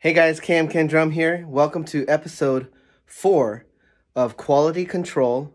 Hey guys, KMKanDrum here. Welcome to episode four of Quality Control,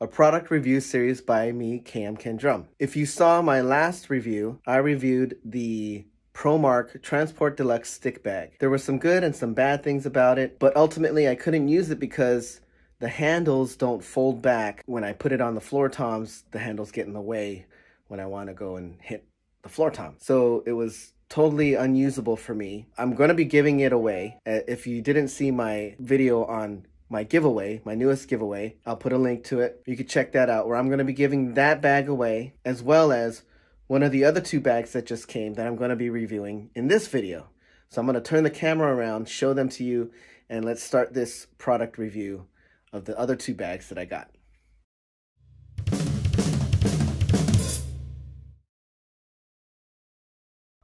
a product review series by me, KMKanDrum. If you saw my last review, I reviewed the ProMark Transport Deluxe stick bag. There were some good and some bad things about it, but ultimately I couldn't use it because the handles don't fold back. When I put it on the floor toms, the handles get in the way when I want to go and hit the floor tom. So it was totally unusable for me. I'm going to be giving it away. Uh, if you didn't see my video on my giveaway, my newest giveaway, I'll put a link to it. You can check that out where I'm going to be giving that bag away as well as one of the other two bags that just came that I'm going to be reviewing in this video. So I'm going to turn the camera around, show them to you, and let's start this product review of the other two bags that I got.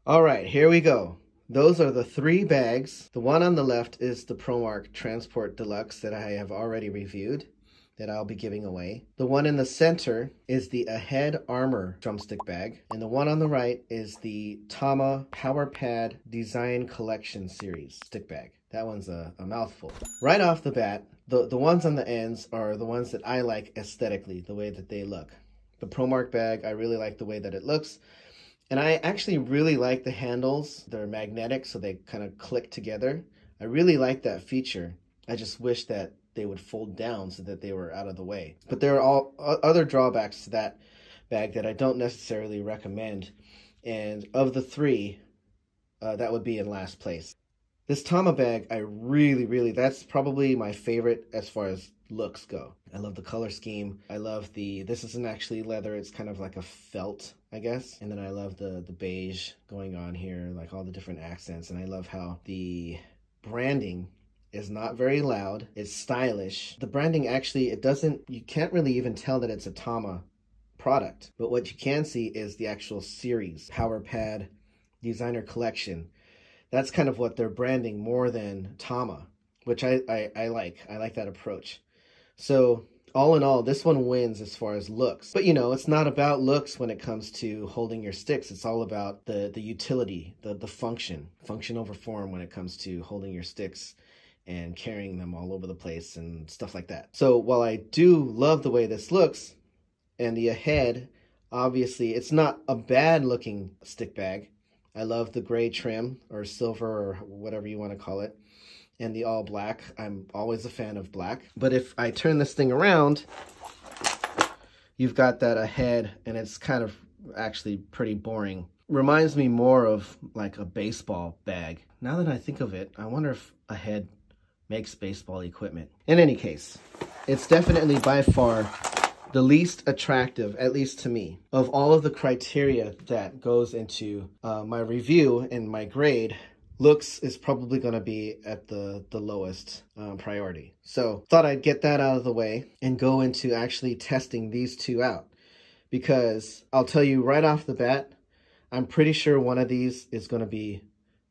All right, here we go. Those are the three bags. The one on the left is the ProMark Transport Deluxe that I have already reviewed that I'll be giving away. The one in the center is the Ahead Armor drumstick bag. And the one on the right is the Tama Power Pad Design Collection Series stick bag. That one's a, a mouthful. Right off the bat, the, the ones on the ends are the ones that I like aesthetically, the way that they look. The ProMark bag, I really like the way that it looks. And I actually really like the handles. They're magnetic, so they kind of click together. I really like that feature. I just wish that they would fold down so that they were out of the way. But there are all other drawbacks to that bag that I don't necessarily recommend. And of the three, uh, that would be in last place. This Tama bag, I really, really, that's probably my favorite as far as looks go. I love the color scheme. I love the, this isn't actually leather, it's kind of like a felt, I guess. And then I love the, the beige going on here, like all the different accents. And I love how the branding is not very loud. It's stylish. The branding actually, it doesn't, you can't really even tell that it's a Tama product. But what you can see is the actual series, Power Pad Designer Collection that's kind of what they're branding more than Tama, which I, I, I like. I like that approach. So all in all, this one wins as far as looks. But you know, it's not about looks when it comes to holding your sticks. It's all about the the utility, the the function, function over form when it comes to holding your sticks and carrying them all over the place and stuff like that. So while I do love the way this looks and the ahead, obviously it's not a bad looking stick bag. I love the gray trim or silver or whatever you want to call it and the all black. I'm always a fan of black. But if I turn this thing around, you've got that ahead and it's kind of actually pretty boring. Reminds me more of like a baseball bag. Now that I think of it, I wonder if Ahead makes baseball equipment. In any case, it's definitely by far the least attractive, at least to me, of all of the criteria that goes into uh, my review and my grade, looks is probably going to be at the, the lowest um, priority. So thought I'd get that out of the way and go into actually testing these two out. Because I'll tell you right off the bat, I'm pretty sure one of these is going to be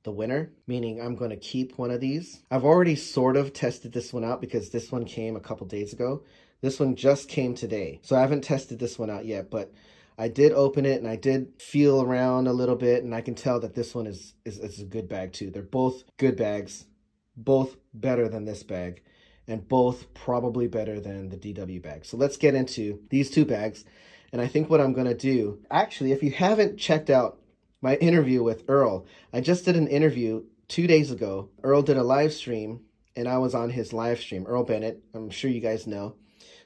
the winner, meaning I'm going to keep one of these. I've already sort of tested this one out because this one came a couple days ago. This one just came today. So I haven't tested this one out yet, but I did open it and I did feel around a little bit and I can tell that this one is, is, is a good bag too. They're both good bags, both better than this bag and both probably better than the DW bag. So let's get into these two bags. And I think what I'm going to do, actually, if you haven't checked out my interview with Earl, I just did an interview two days ago. Earl did a live stream and I was on his live stream. Earl Bennett, I'm sure you guys know.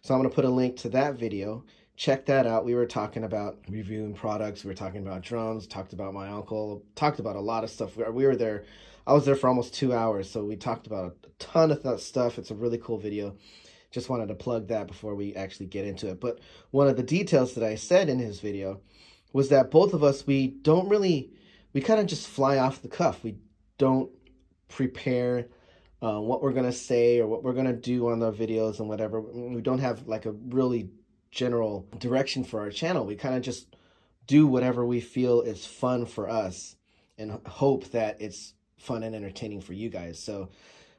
So I'm going to put a link to that video. Check that out. We were talking about reviewing products. We were talking about drums, talked about my uncle, talked about a lot of stuff. We were there. I was there for almost two hours. So we talked about a ton of that stuff. It's a really cool video. Just wanted to plug that before we actually get into it. But one of the details that I said in his video was that both of us, we don't really, we kind of just fly off the cuff. We don't prepare uh, what we're going to say or what we're going to do on the videos and whatever. We don't have like a really general direction for our channel. We kind of just do whatever we feel is fun for us and hope that it's fun and entertaining for you guys. So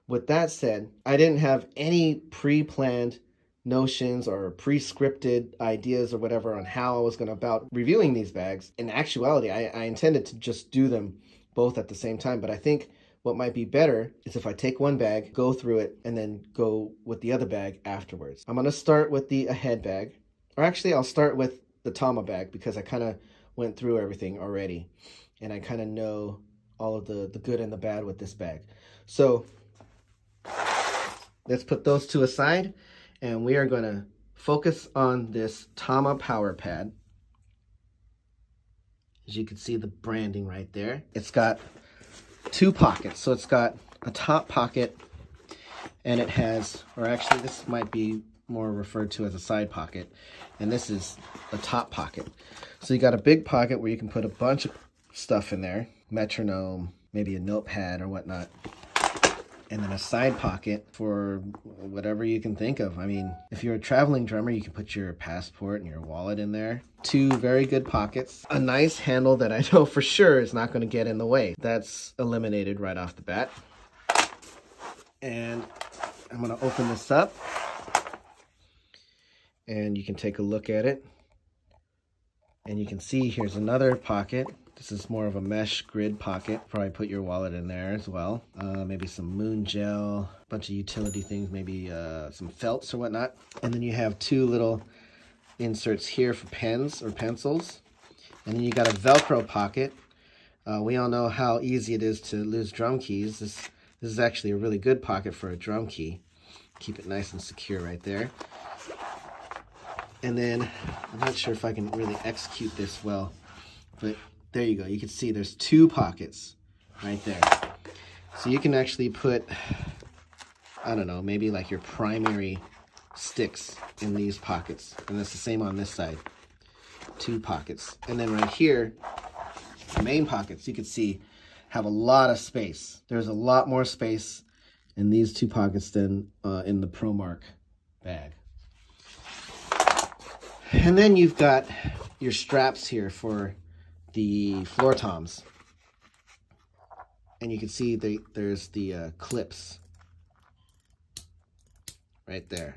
with that said, I didn't have any pre-planned notions or pre-scripted ideas or whatever on how I was going to about reviewing these bags. In actuality, I, I intended to just do them both at the same time, but I think what might be better is if I take one bag, go through it, and then go with the other bag afterwards. I'm gonna start with the ahead bag, or actually I'll start with the Tama bag because I kind of went through everything already and I kind of know all of the, the good and the bad with this bag. So let's put those two aside and we are going to focus on this Tama power pad. As you can see the branding right there. It's got two pockets. So it's got a top pocket and it has, or actually this might be more referred to as a side pocket. And this is a top pocket. So you got a big pocket where you can put a bunch of stuff in there. Metronome, maybe a notepad or whatnot. And then a side pocket for whatever you can think of. I mean, if you're a traveling drummer, you can put your passport and your wallet in there. Two very good pockets. A nice handle that I know for sure is not going to get in the way. That's eliminated right off the bat. And I'm going to open this up and you can take a look at it. And you can see here's another pocket. This is more of a mesh grid pocket. Probably put your wallet in there as well. Uh, maybe some Moongel, a bunch of utility things, maybe uh, some felts or whatnot. And then you have two little inserts here for pens or pencils. And then you got a Velcro pocket. Uh, we all know how easy it is to lose drum keys. This, this is actually a really good pocket for a drum key. Keep it nice and secure right there. And then, I'm not sure if I can really execute this well, but there you go. You can see there's two pockets right there. So you can actually put, I don't know, maybe like your primary sticks in these pockets. And it's the same on this side. Two pockets. And then right here, the main pockets, you can see have a lot of space. There's a lot more space in these two pockets than uh, in the ProMark bag. And then you've got your straps here for the floor toms. And you can see the, there's the uh, clips right there.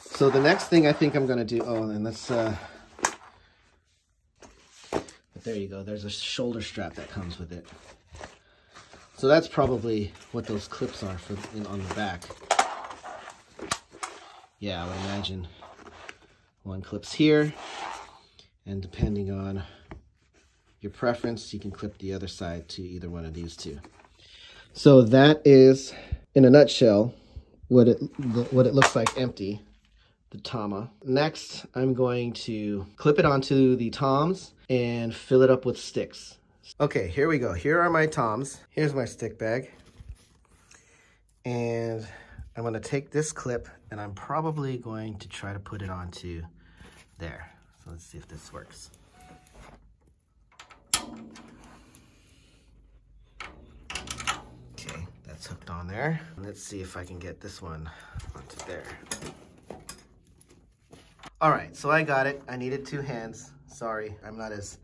So the next thing I think I'm going to do, oh, and let's, uh, but there you go. There's a shoulder strap that comes with it. So that's probably what those clips are for in, on the back. Yeah, I would imagine one clips here and depending on your preference you can clip the other side to either one of these two so that is in a nutshell what it what it looks like empty the Tama. Next, I'm going to clip it onto the toms and fill it up with sticks. Okay, here we go. Here are my toms. Here's my stick bag. And I'm going to take this clip and I'm probably going to try to put it onto there. So let's see if this works. Okay, that's hooked on there. Let's see if I can get this one onto there. All right, so I got it. I needed two hands. Sorry, I'm not as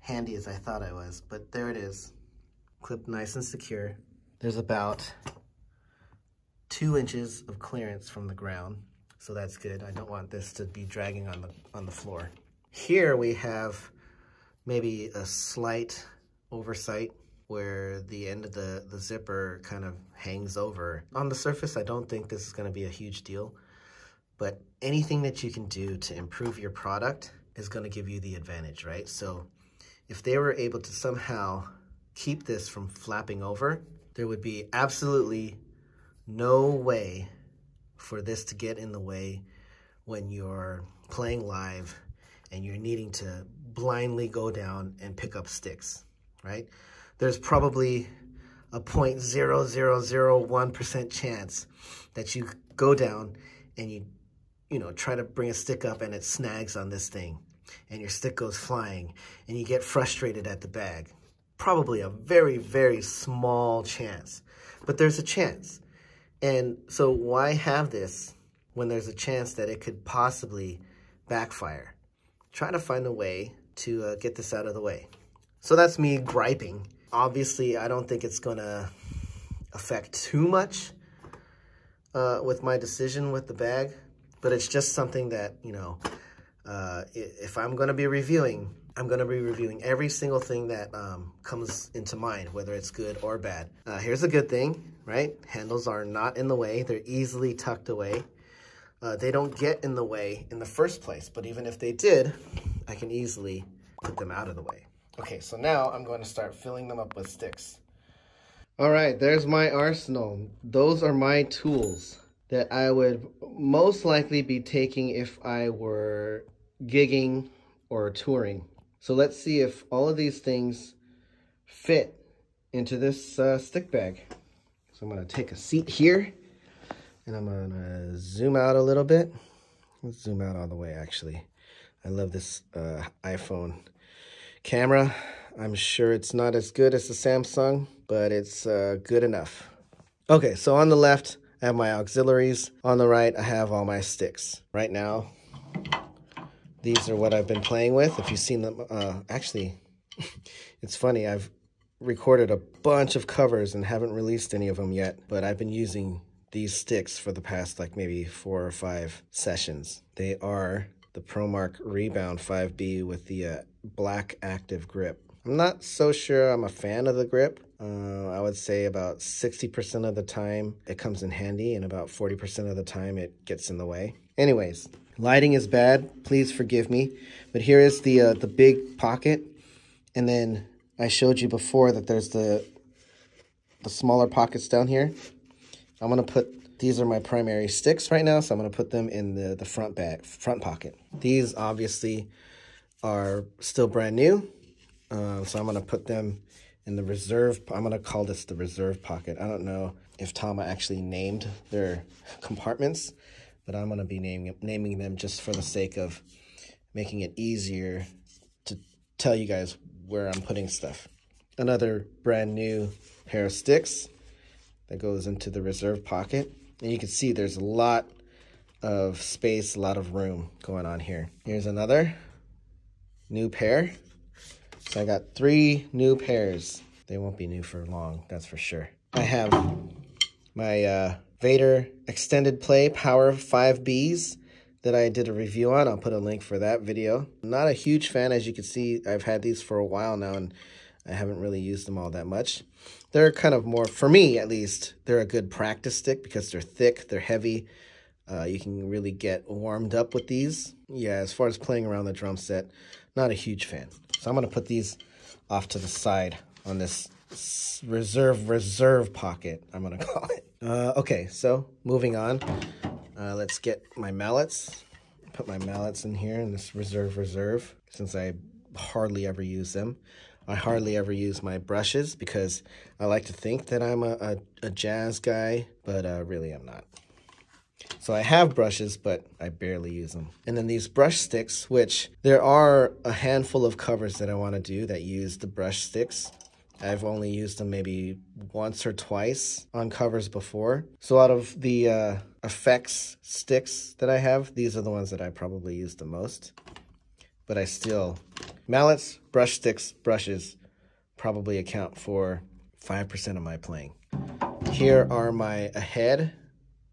handy as I thought I was, but there it is. Clipped nice and secure. There's about two inches of clearance from the ground. So that's good. I don't want this to be dragging on the, on the floor. Here we have maybe a slight oversight where the end of the, the zipper kind of hangs over. On the surface, I don't think this is gonna be a huge deal, but anything that you can do to improve your product is gonna give you the advantage, right? So if they were able to somehow keep this from flapping over, there would be absolutely no way for this to get in the way when you're playing live and you're needing to blindly go down and pick up sticks, right? There's probably a 0.0001% chance that you go down and you, you know, try to bring a stick up and it snags on this thing and your stick goes flying and you get frustrated at the bag. Probably a very, very small chance, but there's a chance. And so why have this when there's a chance that it could possibly backfire? Try to find a way to uh, get this out of the way. So that's me griping. Obviously, I don't think it's going to affect too much uh, with my decision with the bag, but it's just something that, you know, uh, if I'm going to be reviewing, I'm going to be reviewing every single thing that um, comes into mind, whether it's good or bad. Uh, here's a good thing, right? Handles are not in the way. They're easily tucked away. Uh, they don't get in the way in the first place, but even if they did, I can easily put them out of the way. Okay, so now I'm going to start filling them up with sticks. All right, there's my arsenal. Those are my tools that I would most likely be taking if I were gigging or touring. So let's see if all of these things fit into this uh, stick bag. So I'm gonna take a seat here and I'm gonna zoom out a little bit. Let's zoom out all the way actually. I love this uh, iPhone camera. I'm sure it's not as good as the Samsung, but it's uh, good enough. Okay, so on the left, I have my auxiliaries. On the right, I have all my sticks. Right now, these are what I've been playing with. If you've seen them, uh, actually, it's funny. I've recorded a bunch of covers and haven't released any of them yet, but I've been using these sticks for the past like maybe four or five sessions. They are the ProMark Rebound 5B with the uh, black active grip. I'm not so sure I'm a fan of the grip. Uh, I would say about 60% of the time it comes in handy and about 40% of the time it gets in the way. Anyways, lighting is bad. Please forgive me. But here is the, uh, the big pocket. And then I showed you before that there's the, the smaller pockets down here. I'm going to put, these are my primary sticks right now. So I'm going to put them in the, the front bag, front pocket. These obviously are still brand new. Uh, so I'm going to put them in the reserve. I'm going to call this the reserve pocket. I don't know if Tama actually named their compartments, but I'm going to be naming, naming them just for the sake of making it easier to tell you guys where I'm putting stuff. Another brand new pair of sticks that goes into the reserve pocket. And you can see there's a lot of space, a lot of room going on here. Here's another new pair. So I got three new pairs. They won't be new for long, that's for sure. I have my uh, Vater Extended Play Power 5Bs that I did a review on. I'll put a link for that video. Not a huge fan, as you can see. I've had these for a while now, and I haven't really used them all that much. They're kind of more, for me at least, they're a good practice stick because they're thick, they're heavy. Uh, you can really get warmed up with these. Yeah, as far as playing around the drum set, not a huge fan. So I'm going to put these off to the side on this reserve reserve pocket, I'm going to call it. Uh, okay, so moving on. Uh, let's get my mallets. Put my mallets in here in this reserve reserve since I hardly ever use them. I hardly ever use my brushes because I like to think that I'm a, a, a jazz guy, but uh, really I'm not. So I have brushes, but I barely use them. And then these brush sticks, which there are a handful of covers that I want to do that use the brush sticks. I've only used them maybe once or twice on covers before. So out of the uh, effects sticks that I have, these are the ones that I probably use the most. But I still, mallets, brush sticks, brushes probably account for 5% of my playing. Here are my ahead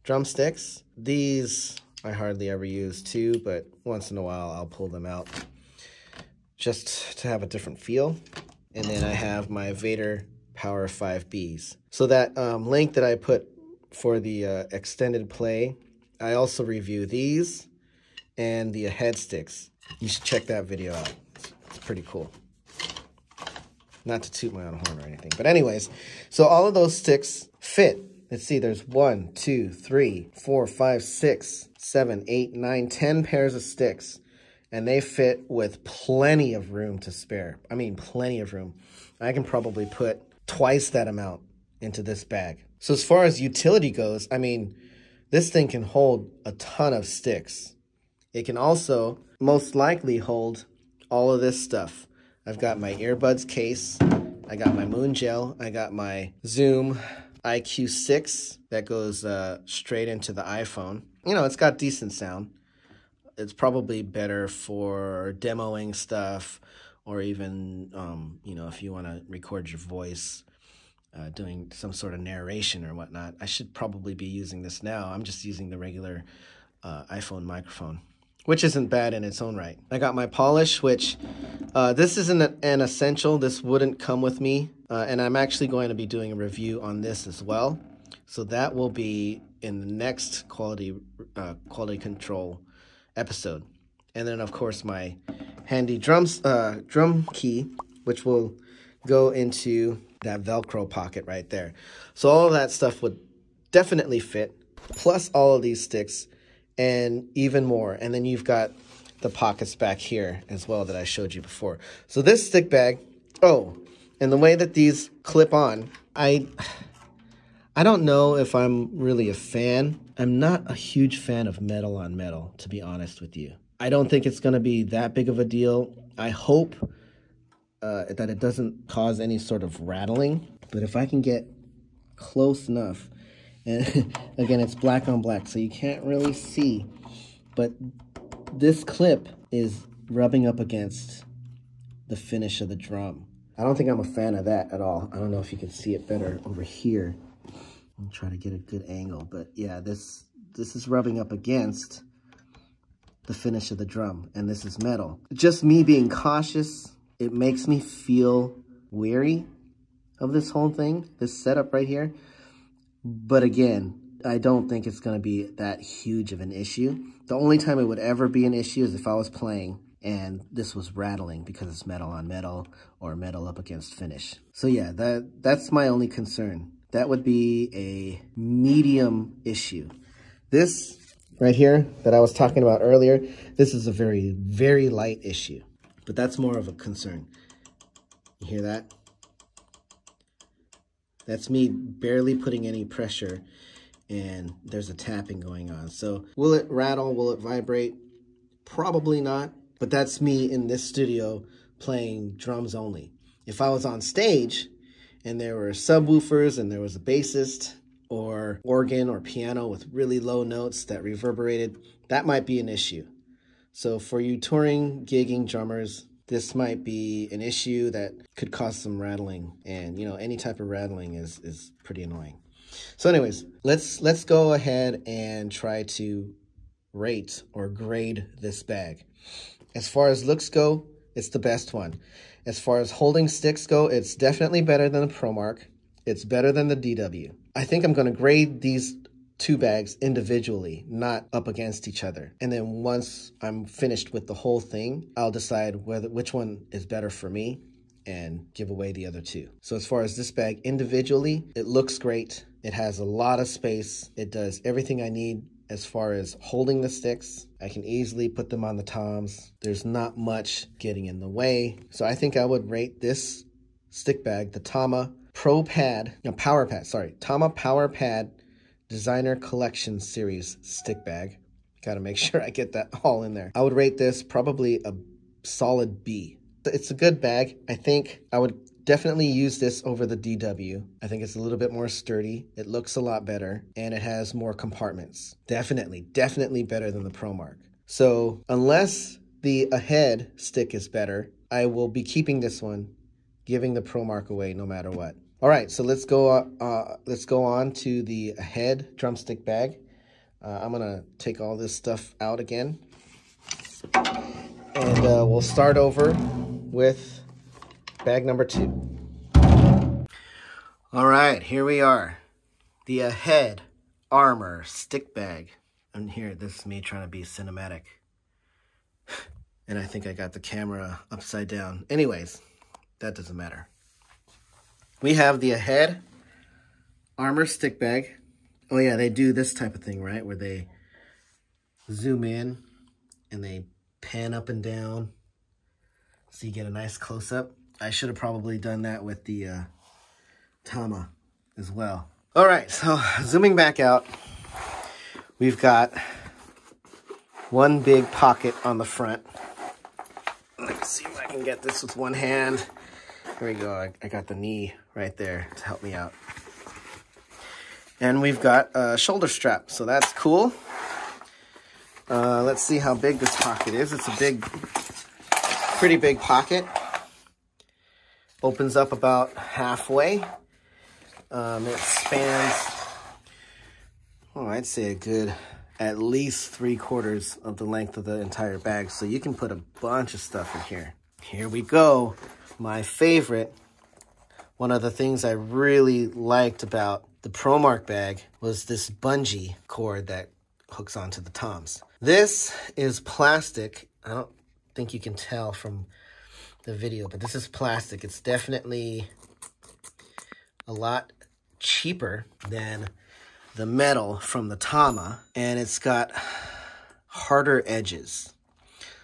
drumsticks. These I hardly ever use too, but once in a while I'll pull them out just to have a different feel. And then I have my Vater Power 5Bs. So that um, link that I put for the uh, extended play, I also review these and the head sticks. You should check that video out. It's, it's pretty cool. Not to toot my own horn or anything. But anyways, so all of those sticks fit Let's see, there's one, two, three, four, five, six, seven, eight, nine, ten pairs of sticks. And they fit with plenty of room to spare. I mean, plenty of room. I can probably put twice that amount into this bag. So as far as utility goes, I mean, this thing can hold a ton of sticks. It can also most likely hold all of this stuff. I've got my earbuds case. I got my Moongel. I got my Zoom IQ6 that goes uh, straight into the iPhone. You know, it's got decent sound. It's probably better for demoing stuff or even, um, you know, if you want to record your voice uh, doing some sort of narration or whatnot. I should probably be using this now. I'm just using the regular uh, iPhone microphone which isn't bad in its own right. I got my polish, which uh, this isn't an essential. This wouldn't come with me. Uh, and I'm actually going to be doing a review on this as well. So that will be in the next quality uh, quality control episode. And then of course my handy drums uh, drum key, which will go into that Velcro pocket right there. So all of that stuff would definitely fit, plus all of these sticks and even more. And then you've got the pockets back here as well that I showed you before. So this stick bag, oh, and the way that these clip on, I I don't know if I'm really a fan. I'm not a huge fan of metal on metal, to be honest with you. I don't think it's going to be that big of a deal. I hope uh, that it doesn't cause any sort of rattling. But if I can get close enough, and again, it's black on black, so you can't really see. But this clip is rubbing up against the finish of the drum. I don't think I'm a fan of that at all. I don't know if you can see it better over here. I'll try to get a good angle, but yeah, this this is rubbing up against the finish of the drum, and this is metal. Just me being cautious, it makes me feel weary of this whole thing, this setup right here. But again, I don't think it's going to be that huge of an issue. The only time it would ever be an issue is if I was playing and this was rattling because it's metal on metal or metal up against finish. So yeah, that that's my only concern that would be a medium issue. This right here that I was talking about earlier, this is a very, very light issue, but that's more of a concern. You hear that? That's me barely putting any pressure and there's a tapping going on. So will it rattle? Will it vibrate? Probably not, but that's me in this studio playing drums only. If I was on stage, and there were subwoofers and there was a bassist or organ or piano with really low notes that reverberated, that might be an issue. So for you touring, gigging drummers, this might be an issue that could cause some rattling. And you know, any type of rattling is is pretty annoying. So anyways, let's let's go ahead and try to rate or grade this bag. As far as looks go, it's the best one. As far as holding sticks go, it's definitely better than the ProMark. It's better than the DW. I think I'm going to grade these two bags individually, not up against each other. And then once I'm finished with the whole thing, I'll decide whether which one is better for me and give away the other two. So as far as this bag individually, it looks great. It has a lot of space. It does everything I need as far as holding the sticks. I can easily put them on the toms. There's not much getting in the way. So I think I would rate this stick bag, the Tama Pro Pad, no, Power Pad, sorry, Tama Power Pad Designer Collection Series stick bag. Gotta make sure I get that all in there. I would rate this probably a solid B. It's a good bag. I think I would Definitely use this over the DW. I think it's a little bit more sturdy. It looks a lot better and it has more compartments. Definitely, definitely better than the ProMark. So unless the ahead stick is better, I will be keeping this one, giving the ProMark away no matter what. All right, so let's go. Uh, let's go on to the ahead drumstick bag. Uh, I'm gonna take all this stuff out again, and uh, we'll start over with bag number two. All right, here we are. The Ahead Armor Stick Bag. And here, this is me trying to be cinematic. And I think I got the camera upside down. Anyways, that doesn't matter. We have the Ahead Armor Stick Bag. Oh yeah, they do this type of thing, right? Where they zoom in and they pan up and down so you get a nice close-up. I should have probably done that with the uh, Tama as well. All right, so zooming back out, we've got one big pocket on the front. Let's see if I can get this with one hand. There we go, I, I got the knee right there to help me out. And we've got a shoulder strap, so that's cool. Uh, let's see how big this pocket is. It's a big, pretty big pocket opens up about halfway. Um, it spans, oh, I'd say a good at least three quarters of the length of the entire bag. So you can put a bunch of stuff in here. Here we go. My favorite, one of the things I really liked about the ProMark bag was this bungee cord that hooks onto the toms. This is plastic. I don't think you can tell from the video, but this is plastic. It's definitely a lot cheaper than the metal from the Tama, and it's got harder edges.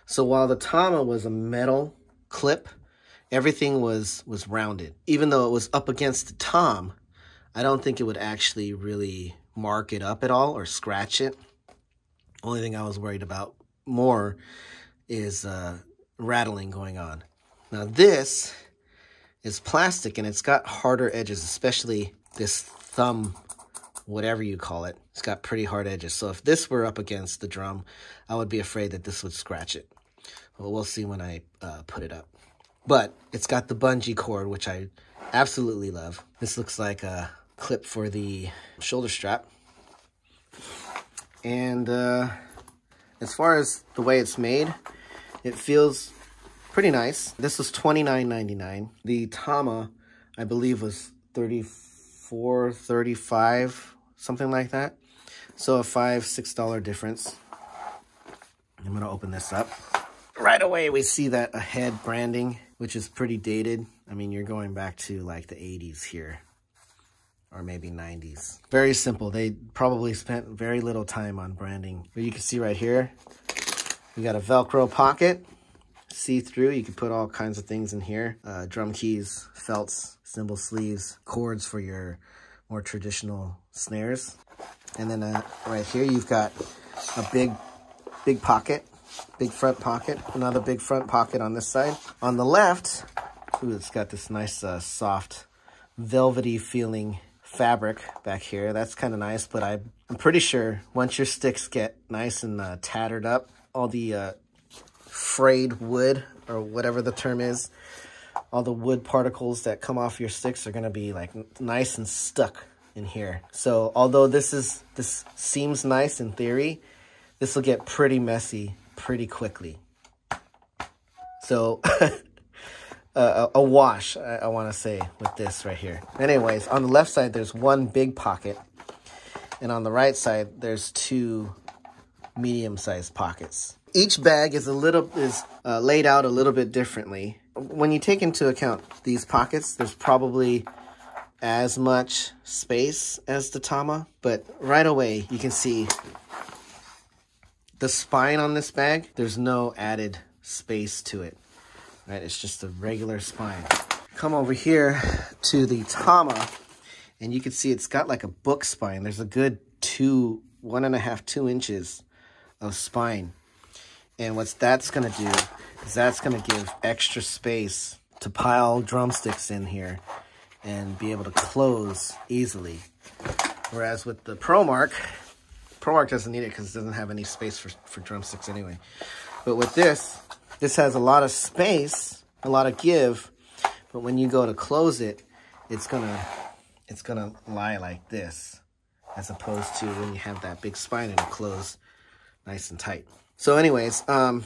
So while the Tama was a metal clip, everything was was rounded. Even though it was up against the tom, I don't think it would actually really mark it up at all or scratch it. Only thing I was worried about more is uh, rattling going on. Now this is plastic and it's got harder edges, especially this thumb whatever you call it. It's got pretty hard edges. So if this were up against the drum, I would be afraid that this would scratch it. Well, we'll see when I uh, put it up. But it's got the bungee cord, which I absolutely love. This looks like a clip for the shoulder strap. And uh, as far as the way it's made, it feels pretty nice. This was $29.99. The Tama, I believe, was 34 35 something like that. So a five, six dollar difference. I'm gonna open this up. Right away, we see that ahead branding, which is pretty dated. I mean, you're going back to like the 80s here, or maybe 90s. Very simple. They probably spent very little time on branding. But you can see right here, we got a Velcro pocket, see-through. You can put all kinds of things in here. Uh, drum keys, felts, cymbal sleeves, cords for your more traditional snares. And then uh, right here, you've got a big, big pocket, big front pocket, another big front pocket on this side. On the left, ooh, it's got this nice, uh, soft, velvety feeling fabric back here. That's kind of nice, but I, I'm pretty sure once your sticks get nice and uh, tattered up, all the uh, frayed wood, or whatever the term is, all the wood particles that come off your sticks are going to be like nice and stuck in here. So although this is this seems nice in theory, this will get pretty messy pretty quickly. So uh, a wash, I, I want to say, with this right here. Anyways, on the left side, there's one big pocket. And on the right side, there's two medium-sized pockets. Each bag is a little is uh, laid out a little bit differently when you take into account these pockets, there's probably as much space as the Tama, but right away you can see the spine on this bag, there's no added space to it, right? It's just a regular spine. Come over here to the Tama, and you can see it's got like a book spine. There's a good two, one and a half, two inches of spine. And what that's gonna do is that's gonna give extra space to pile drumsticks in here and be able to close easily. Whereas with the ProMark, ProMark doesn't need it because it doesn't have any space for, for drumsticks anyway. But with this, this has a lot of space, a lot of give, but when you go to close it, it's gonna it's gonna lie like this, as opposed to when you have that big spine and it close nice and tight. So anyways, um,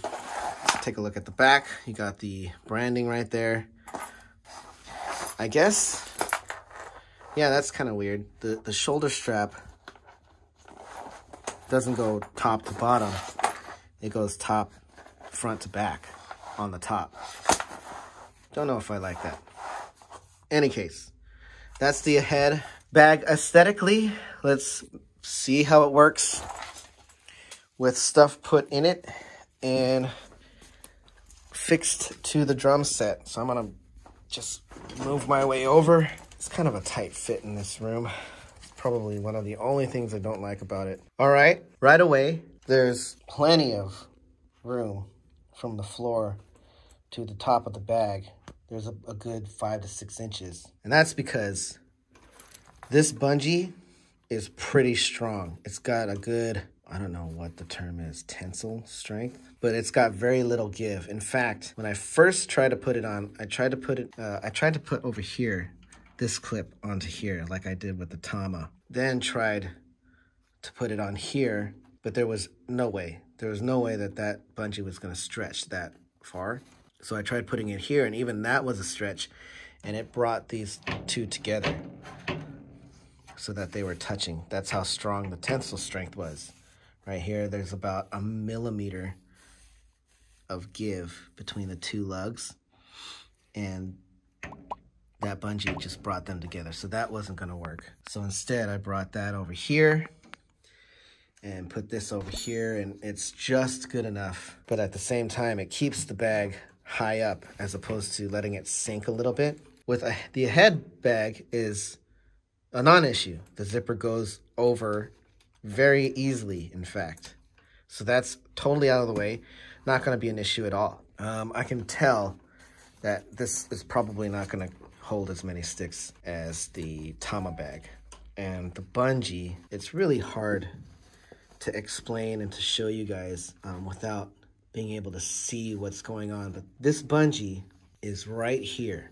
take a look at the back. You got the branding right there. I guess, yeah, that's kind of weird. The, the shoulder strap doesn't go top to bottom. It goes top, front to back on the top. Don't know if I like that. Any case, that's the head bag aesthetically. Let's see how it works with stuff put in it and fixed to the drum set. So I'm gonna just move my way over. It's kind of a tight fit in this room. It's probably one of the only things I don't like about it. All right, right away, there's plenty of room from the floor to the top of the bag. There's a, a good five to six inches. And that's because this bungee is pretty strong. It's got a good I don't know what the term is, tensile strength, but it's got very little give. In fact, when I first tried to put it on, I tried to put it, uh, I tried to put over here, this clip onto here, like I did with the Tama. Then tried to put it on here, but there was no way. There was no way that that bungee was going to stretch that far. So I tried putting it here, and even that was a stretch, and it brought these two together so that they were touching. That's how strong the tensile strength was. Right here, there's about a millimeter of give between the two lugs, and that bungee just brought them together. So that wasn't going to work. So instead, I brought that over here and put this over here, and it's just good enough. But at the same time, it keeps the bag high up as opposed to letting it sink a little bit. With a, the head bag is a non-issue. The zipper goes over very easily, in fact. So that's totally out of the way. Not going to be an issue at all. Um, I can tell that this is probably not going to hold as many sticks as the Tama bag. And the bungee, it's really hard to explain and to show you guys um, without being able to see what's going on. But this bungee is right here.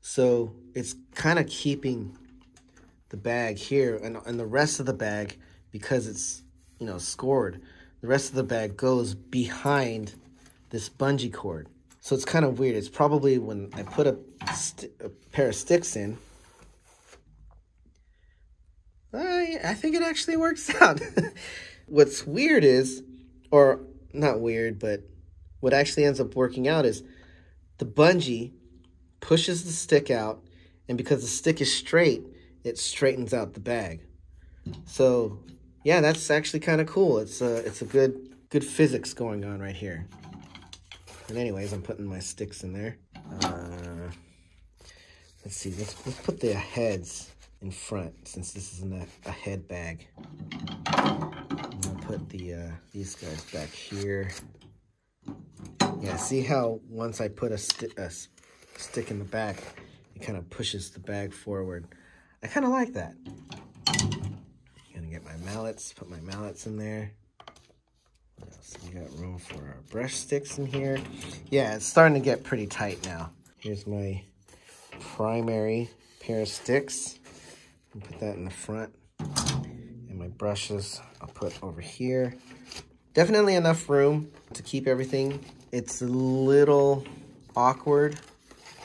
So it's kind of keeping the bag here and, and the rest of the bag, because it's, you know, scored, the rest of the bag goes behind this bungee cord. So it's kind of weird. It's probably when I put a, a pair of sticks in, I, I think it actually works out. What's weird is, or not weird, but what actually ends up working out is the bungee pushes the stick out, and because the stick is straight, it straightens out the bag. So, yeah, that's actually kind of cool. It's a, it's a good good physics going on right here. And anyways, I'm putting my sticks in there. Uh, let's see, let's, let's put the heads in front since this is a, a head bag. I'm gonna put the uh, these guys back here. Yeah, see how once I put a, sti a stick in the back, it kind of pushes the bag forward. I kind of like that. Gonna get my mallets, put my mallets in there. We got room for our brush sticks in here. Yeah, it's starting to get pretty tight now. Here's my primary pair of sticks. I'll put that in the front. And my brushes I'll put over here. Definitely enough room to keep everything. It's a little awkward,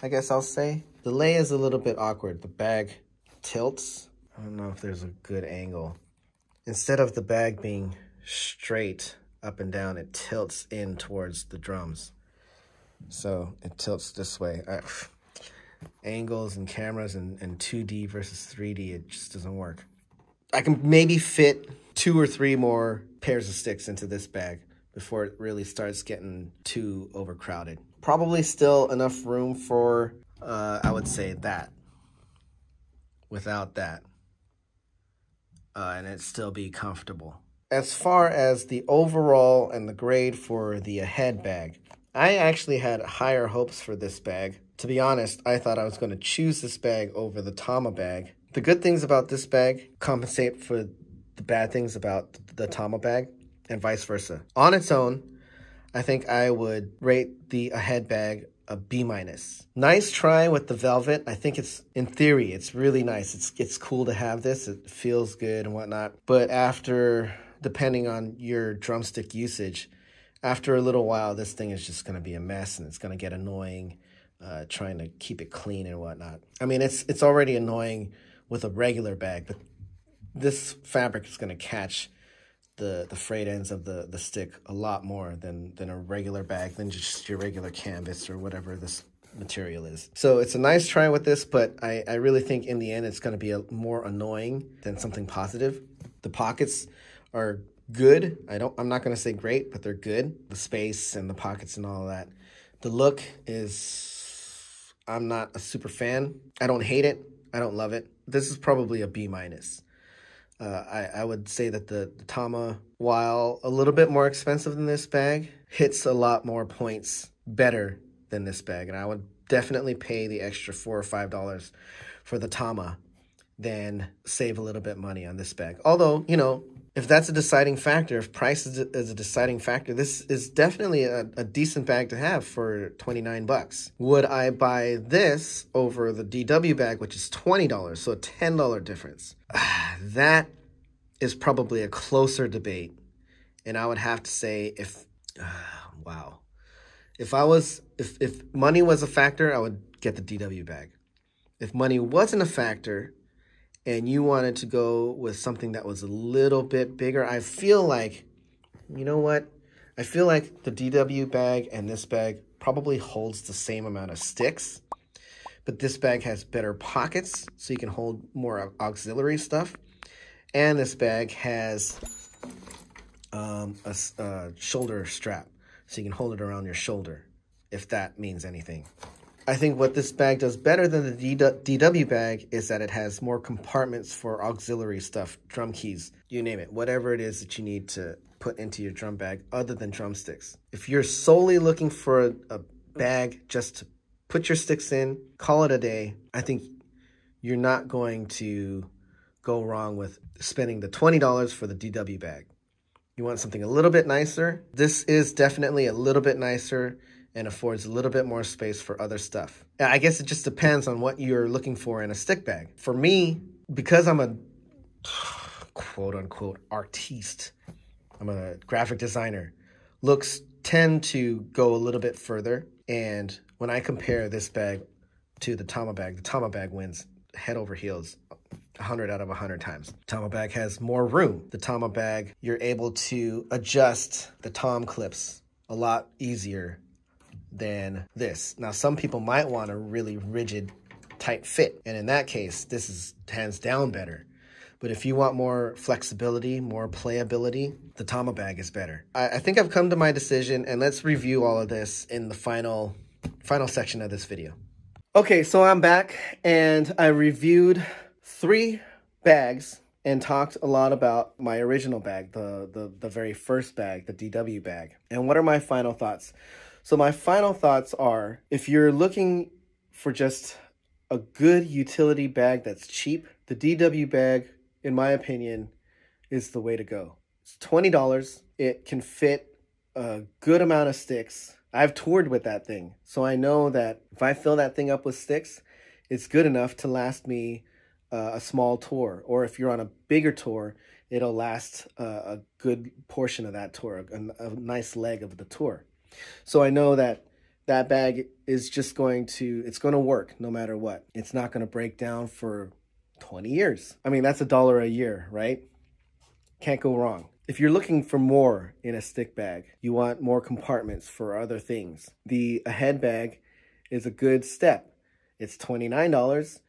I guess I'll say. The lay is a little bit awkward. The bag tilts. I don't know if there's a good angle. Instead of the bag being straight up and down, it tilts in towards the drums. So it tilts this way. I, angles and cameras and, and 2D versus 3D, it just doesn't work. I can maybe fit two or three more pairs of sticks into this bag before it really starts getting too overcrowded. Probably still enough room for, uh, I would say that, without that. Uh, and it still be comfortable. As far as the overall and the grade for the head bag, I actually had higher hopes for this bag. To be honest, I thought I was going to choose this bag over the Tama bag. The good things about this bag compensate for the bad things about the Tama bag and vice versa. On its own, I think I would rate the Ahead bag a B minus. Nice try with the velvet. I think it's in theory it's really nice. It's it's cool to have this. It feels good and whatnot. But after depending on your drumstick usage, after a little while, this thing is just going to be a mess and it's going to get annoying uh, trying to keep it clean and whatnot. I mean, it's it's already annoying with a regular bag, but this fabric is going to catch the the frayed ends of the the stick a lot more than than a regular bag than just your regular canvas or whatever this material is. So it's a nice try with this, but I, I really think in the end it's going to be a, more annoying than something positive. The pockets are good. I don't I'm not going to say great, but they're good. The space and the pockets and all that. The look is I'm not a super fan. I don't hate it. I don't love it. This is probably a B minus. Uh, I, I would say that the, the Tama, while a little bit more expensive than this bag, hits a lot more points better than this bag. And I would definitely pay the extra four or five dollars for the Tama than save a little bit money on this bag. Although, you know, if that's a deciding factor, if price is a, is a deciding factor, this is definitely a, a, decent bag to have for 29 bucks. Would I buy this over the DW bag, which is $20, so a $10 difference? that is probably a closer debate. And I would have to say if uh, wow. If I was if if money was a factor, I would get the DW bag. If money wasn't a factor and you wanted to go with something that was a little bit bigger, I feel like you know what? I feel like the DW bag and this bag probably holds the same amount of sticks, but this bag has better pockets so you can hold more auxiliary stuff. And this bag has um, a, a shoulder strap so you can hold it around your shoulder, if that means anything. I think what this bag does better than the DW bag is that it has more compartments for auxiliary stuff, drum keys, you name it, whatever it is that you need to put into your drum bag other than drumsticks. If you're solely looking for a, a bag just to put your sticks in, call it a day, I think you're not going to go wrong with spending the $20 for the DW bag. You want something a little bit nicer. This is definitely a little bit nicer and affords a little bit more space for other stuff. I guess it just depends on what you're looking for in a stick bag. For me, because I'm a quote unquote artiste, I'm a graphic designer. Looks tend to go a little bit further. And when I compare this bag to the Tama bag, the Tama bag wins head over heels 100 out of 100 times. Tama bag has more room. The Tama bag, you're able to adjust the tom clips a lot easier than this. Now, some people might want a really rigid, tight fit. And in that case, this is hands down better. But if you want more flexibility, more playability, the Tama bag is better. I, I think I've come to my decision and let's review all of this in the final, final section of this video. Okay, so I'm back and I reviewed three bags and talked a lot about my original bag, the, the, the very first bag, the DW bag. And what are my final thoughts? So my final thoughts are, if you're looking for just a good utility bag that's cheap, the DW bag in my opinion, is the way to go. It's $20. It can fit a good amount of sticks. I've toured with that thing, so I know that if I fill that thing up with sticks, it's good enough to last me uh, a small tour. Or if you're on a bigger tour, it'll last uh, a good portion of that tour, a, a nice leg of the tour. So I know that that bag is just going to, it's going to work no matter what. It's not going to break down for 20 years. I mean, that's a dollar a year, right? Can't go wrong. If you're looking for more in a stick bag, you want more compartments for other things. The Ahead bag is a good step. It's $29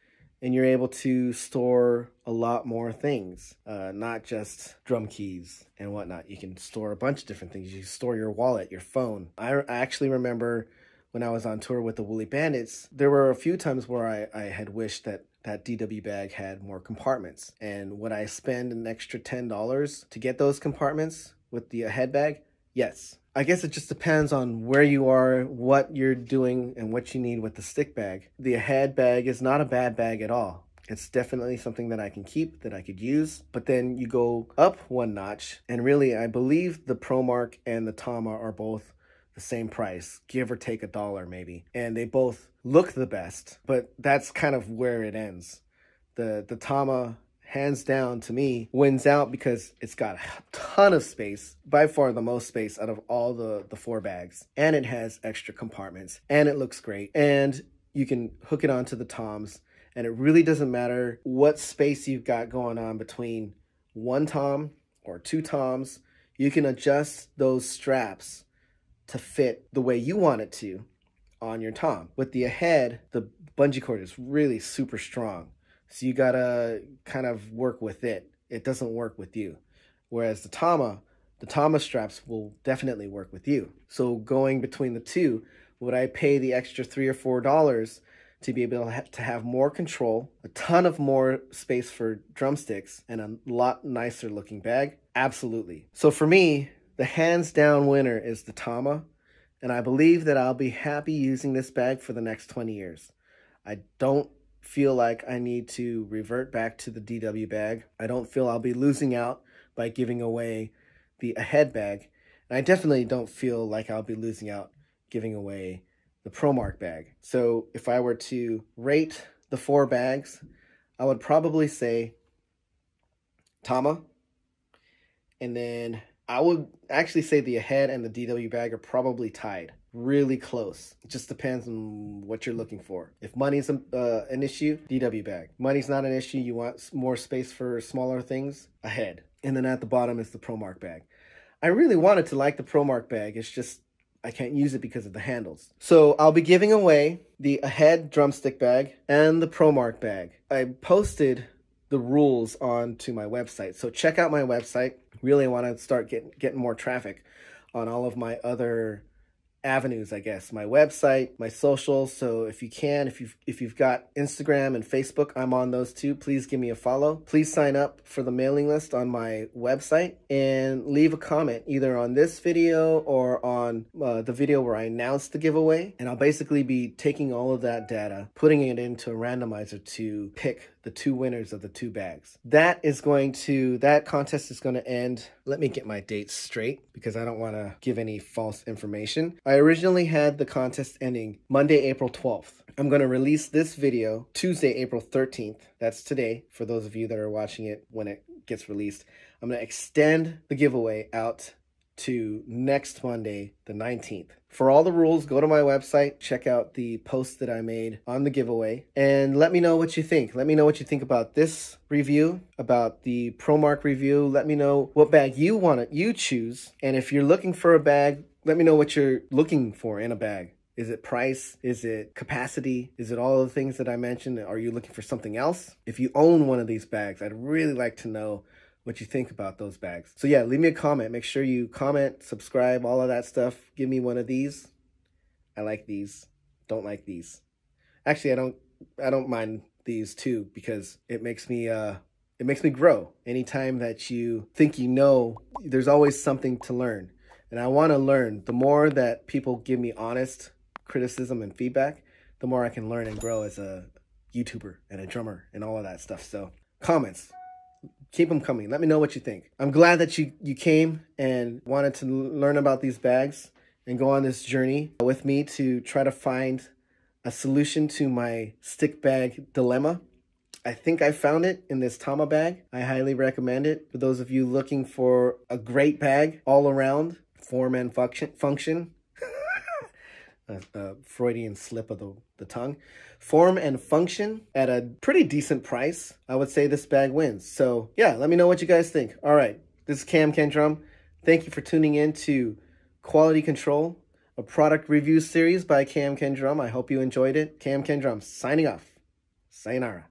and you're able to store a lot more things, uh, not just drum keys and whatnot. You can store a bunch of different things. You store your wallet, your phone. I, I actually remember when I was on tour with the Woolly Bandits, there were a few times where I, I had wished that that DW bag had more compartments. And would I spend an extra $10 to get those compartments with the Ahead bag? Yes. I guess it just depends on where you are, what you're doing, and what you need with the stick bag. The Ahead bag is not a bad bag at all. It's definitely something that I can keep, that I could use. But then you go up one notch, and really, I believe the ProMark and the Tama are both the same price, give or take a dollar maybe. And they both look the best, but that's kind of where it ends. The the Tama hands down to me wins out because it's got a ton of space, by far the most space out of all the the four bags, and it has extra compartments and it looks great. And you can hook it onto the toms and it really doesn't matter what space you've got going on between one tom or two toms. You can adjust those straps to fit the way you want it to on your tom. With the Ahead, the bungee cord is really super strong. So you gotta kind of work with it. It doesn't work with you. Whereas the Tama, the Tama straps will definitely work with you. So going between the two, would I pay the extra three or four dollars to be able to, ha to have more control, a ton of more space for drumsticks, and a lot nicer looking bag? Absolutely. So for me, the hands down winner is the Tama, and I believe that I'll be happy using this bag for the next 20 years. I don't feel like I need to revert back to the DW bag. I don't feel I'll be losing out by giving away the Ahead bag. And I definitely don't feel like I'll be losing out giving away the ProMark bag. So if I were to rate the four bags, I would probably say Tama, And then I would actually say the Ahead and the DW bag are probably tied really close. It just depends on what you're looking for. If money's a, uh, an issue, DW bag. Money's not an issue. You want more space for smaller things, Ahead. And then at the bottom is the ProMark bag. I really wanted to like the ProMark bag. It's just I can't use it because of the handles. So I'll be giving away the Ahead drumstick bag and the ProMark bag. I posted the rules onto my website. So check out my website. Really want to start getting getting more traffic on all of my other avenues, I guess. My website, my socials. So if you can, if you've if you've got Instagram and Facebook, I'm on those too. Please give me a follow. Please sign up for the mailing list on my website and leave a comment either on this video or on uh, the video where I announced the giveaway. And I'll basically be taking all of that data, putting it into a randomizer to pick the two winners of the two bags. That is going to, that contest is going to end. Let me get my dates straight because I don't want to give any false information. I originally had the contest ending Monday, April 12th. I'm going to release this video Tuesday, April 13th. That's today for those of you that are watching it when it gets released. I'm going to extend the giveaway out to next Monday, the 19th. For all the rules, go to my website, check out the post that I made on the giveaway, and let me know what you think. Let me know what you think about this review, about the ProMark review. Let me know what bag you want to you choose. And if you're looking for a bag, let me know what you're looking for in a bag. Is it price? Is it capacity? Is it all the things that I mentioned? Are you looking for something else? If you own one of these bags, I'd really like to know what you think about those bags. So yeah, leave me a comment. Make sure you comment, subscribe, all of that stuff. Give me one of these. I like these. Don't like these. Actually, I don't I don't mind these too because it makes me uh it makes me grow. Anytime that you think you know, there's always something to learn. And I want to learn. The more that people give me honest criticism and feedback, the more I can learn and grow as a YouTuber and a drummer and all of that stuff. So, comments keep them coming. Let me know what you think. I'm glad that you, you came and wanted to learn about these bags and go on this journey with me to try to find a solution to my stick bag dilemma. I think I found it in this Tama bag. I highly recommend it for those of you looking for a great bag all around, form and function. function. A, a Freudian slip of the, the tongue form and function at a pretty decent price, I would say this bag wins. So yeah, let me know what you guys think. All right, this is KMKanDrum. Thank you for tuning in to Quality Control, a product review series by KMKanDrum. I hope you enjoyed it. KMKanDrum signing off. Sayonara.